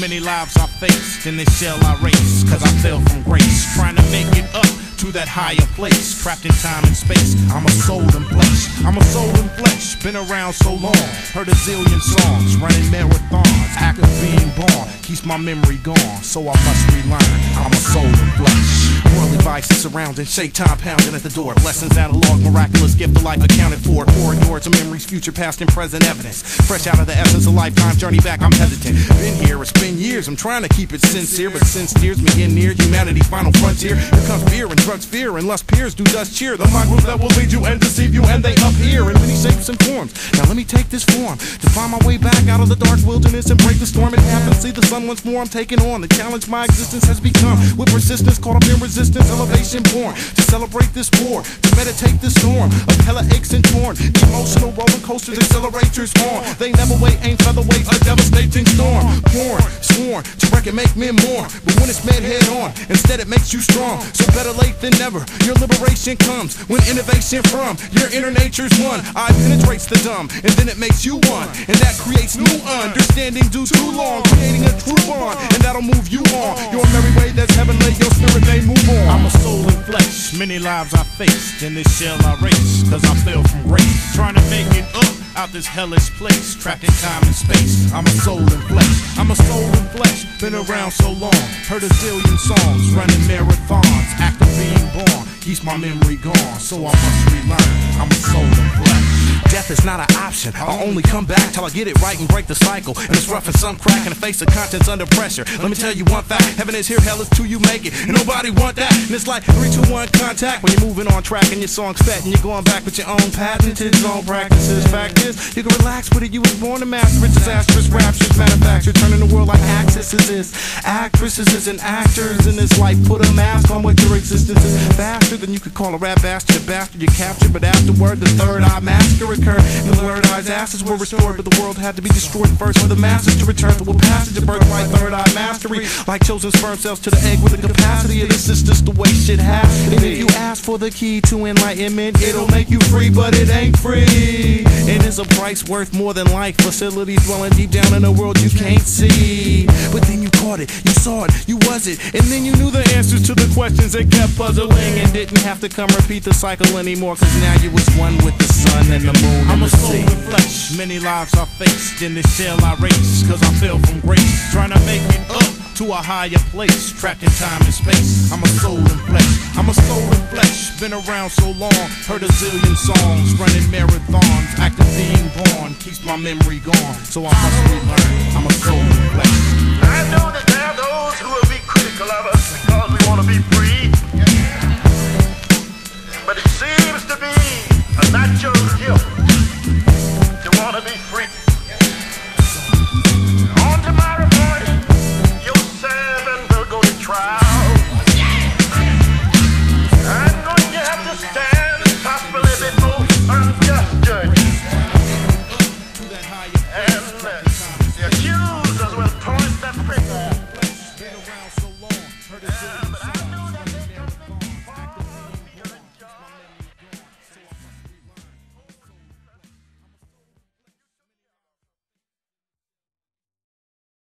Many lives I faced, in this shell I race. Cause I fell from grace, trying to make it up to that higher place. Trapped in time and space, I'm a soul in flesh. I'm a soul in flesh, been around so long. Heard a zillion songs, running marathons. Act of being born keeps my memory gone, so I must relearn. I'm a soul in flesh. Worldly vices surrounding, shake time pounding at the door. Blessings analog, miraculous gift of life accounted for. Corridors of memories, future, past, and present evidence. Fresh out of the essence of lifetime, journey back, I'm hesitant. Been here, it's been years, I'm trying to keep it sincere, but sin steers me in near humanity's final frontier. Here comes fear and drugs, fear, and lust peers do dust cheer. The mind that will lead you and deceive you, and they appear in many shapes and forms. Now let me take this form to find my way back out of the dark wilderness and break the storm. It happens, see the sun once more. I'm taking on the challenge my existence has become. With persistence, caught up in resistance, elevation born to celebrate this war, to meditate this storm of hella aches and torn. Emotional roller coasters, accelerators on. They never wait, ain't featherweights, a devastating storm. Born, sworn to wreck and make men mourn. But when it's met head on, instead it makes you strong. So better late than never. Your liberation comes when innovation from your inner nature's one. I penetrates the dumb, and then it makes you one. And that creates new understanding due too long. Creating a true bond, and that'll move you on. Your merry way that's heavenly, your spirit may many lives I faced. In this shell I race, cause I fell from grace. Trying to make it up out this hellish place, trapped in time and space. I'm a soul in flesh, I'm a soul in flesh. Been around so long, heard a zillion songs, running marathons, After being born. Keeps my memory gone, so I must relearn. I'm a soul in flesh. Death is not an option. I'll only come back till I get it right and break the cycle. And it's rough and some crack in the face of contents under pressure. Let me tell you one fact: heaven is here, hell is till you make it. And nobody want that. And it's like three, two, one contact when you're moving on track and your song's set and you're going back with your own patented song practices. Fact is, you can relax with it. You was born to master it. Disastrous raptures manufactured, turning the world like axis is. Actresses and actors in this life put a mask on what your existence is. Faster than you could call a rap bastard a bastard you captured, but afterward the third eye And the word eyes asses were restored, but the world had to be destroyed first for the masses to return through a passage of birthright third eye mastery. Like chosen sperm cells to the egg with the capacity of this is just the way shit happens. be. If you the key to enlightenment, it'll make you free, but it ain't free. And It is a price worth more than life. Facilities dwelling deep down in a world you can't see. But then you caught it, you saw it, you was it, and then you knew the answers to the questions that kept puzzling and didn't have to come repeat the cycle anymore. Cause now you was one with the sun and the moon. I'm a soul in flesh, many lives I faced. In this shell I race, cause to a higher place, trapped in time and space. I'm a soul in flesh, I'm a soul in flesh. Been around so long, heard a zillion songs, running marathons, active being born, keeps my memory gone. So I must relearn, I'm a soul in flesh. I know that there are those who will be critical of us because we want to be free. But it seems to be a natural and